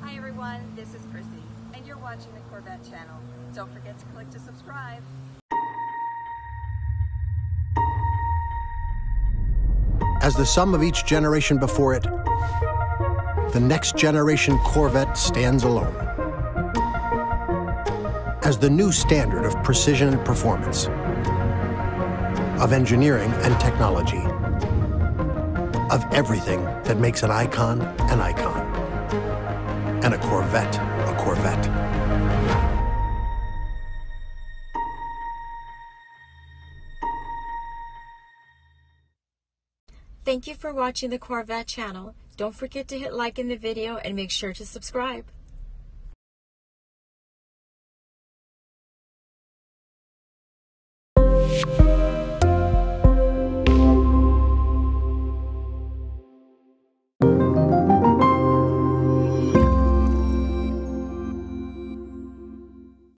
Hi everyone, this is Chrissy, and you're watching the Corvette channel. Don't forget to click to subscribe. As the sum of each generation before it, the next generation Corvette stands alone. As the new standard of precision and performance, of engineering and technology, of everything that makes an icon an icon, and a Corvette a Corvette. Thank you for watching the Corvette channel. Don't forget to hit like in the video and make sure to subscribe.